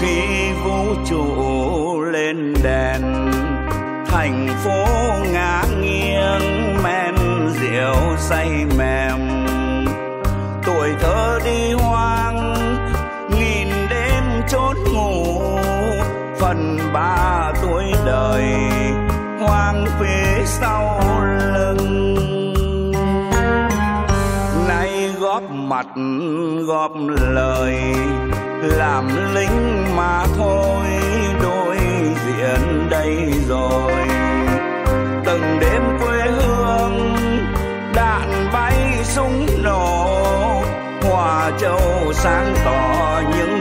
Khi vũ trụ lên đèn, thành phố ngã nghiêng, men rượu say mềm. Tuổi thơ đi hoang, nghìn đêm chốn ngủ, phần ba tuổi đời hoang phía sau lưng. Nay góp mặt, góp lời, làm lính mà thôi đôi diện đây rồi. Từng đêm quê hương đạn bay súng nổ hòa châu sáng tỏ những